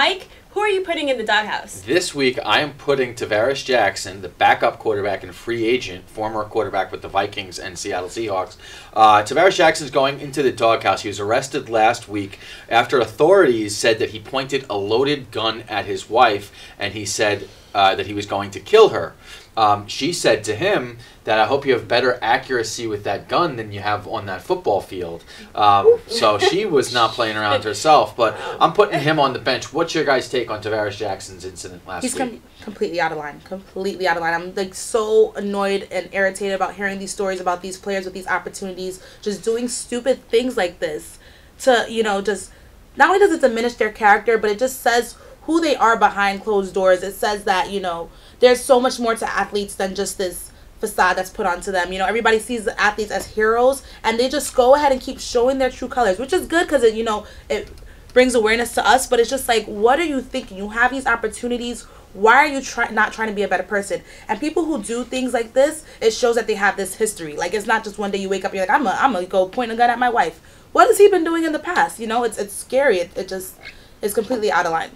Mike, who are you putting in the doghouse? This week, I am putting Tarvaris Jackson, the backup quarterback and free agent, former quarterback with the Vikings and Seattle Seahawks. Uh, Tarvaris is going into the doghouse. He was arrested last week after authorities said that he pointed a loaded gun at his wife and he said uh, that he was going to kill her. Um, she said to him that I hope you have better accuracy with that gun than you have on that football field. Um, so she was not playing around herself, but I'm putting him on the bench. What's your guys' take on Tarvaris Jackson's incident last He's week? com- completely out of line. Completely out of line. I'm like so annoyed and irritated about hearing these stories about these players with these opportunities just doing stupid things like this to, you know, just not only does it diminish their character, but it just says who they are behind closed doors. It says that, you know, there's so much more to athletes than just this facade that's put onto them. You know, everybody sees the athletes as heroes and they just go ahead and keep showing their true colors, which is good because it, you know, it brings awareness to us, but it's just like, what are you thinking? You have these opportunities. Why are you try- not trying to be a better person? And people who do things like this, it shows that they have this history. Like it's not just one day you wake up, you're like, I'm gonna, I'm gonna go point a gun at my wife. What has he been doing in the past? You know, it's it's scary. It, it just is completely out of line.